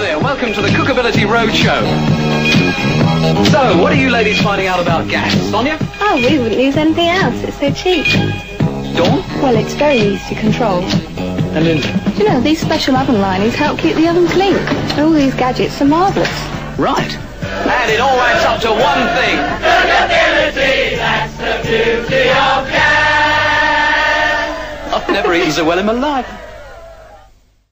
there. Welcome to the Cookability Roadshow. So, what are you ladies finding out about gas? Sonia? Oh, we wouldn't use anything else. It's so cheap. Dawn? Well, it's very easy to control. And then? Do you know, these special oven linings help keep the oven clean. All these gadgets are marvellous. Right. And it all adds up to one thing. Cookability, that's the beauty of gas. I've never eaten so well in my life.